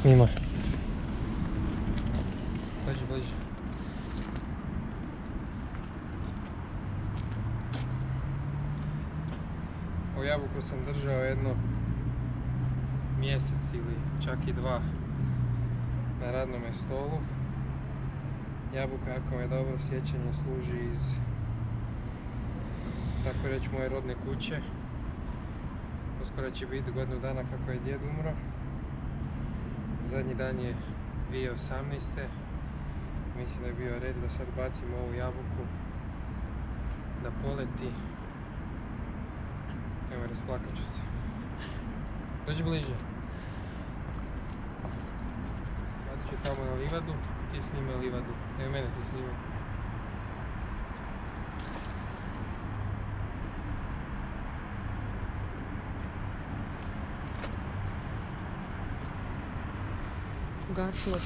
snimaj. Dođi bliže. Ovu jabuku sam držao jedno mjesec ili čak i dva na radnome stolu. Jabuka, ako me dobro sjećanje, služi iz tako reći moje rodne kuće. Uskoro će biti godinu dana kako je djed umro. Zadnji dan je 2018. Mislim da je bio red da sad bacimo ovu jabuku da poleti. Evo, rasplakat ću se. Dođi bliže. Bacit ću tamo na livadu, ti snimaj livadu. Evo mene se snimaj. гаснет